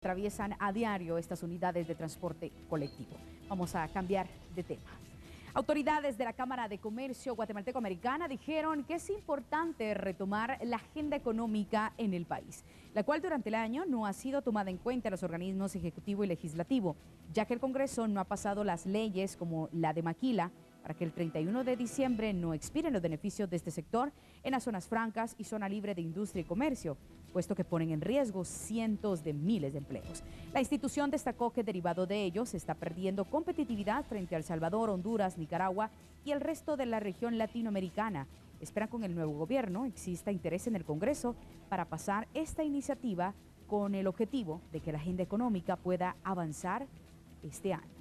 atraviesan a diario estas unidades de transporte colectivo. Vamos a cambiar de tema. Autoridades de la Cámara de Comercio Guatemalteco-Americana dijeron que es importante retomar la agenda económica en el país, la cual durante el año no ha sido tomada en cuenta en los organismos ejecutivo y legislativo, ya que el Congreso no ha pasado las leyes como la de Maquila para que el 31 de diciembre no expiren los beneficios de este sector en las zonas francas y zona libre de industria y comercio, puesto que ponen en riesgo cientos de miles de empleos. La institución destacó que derivado de ello se está perdiendo competitividad frente a El Salvador, Honduras, Nicaragua y el resto de la región latinoamericana. Esperan con el nuevo gobierno exista interés en el Congreso para pasar esta iniciativa con el objetivo de que la agenda económica pueda avanzar este año.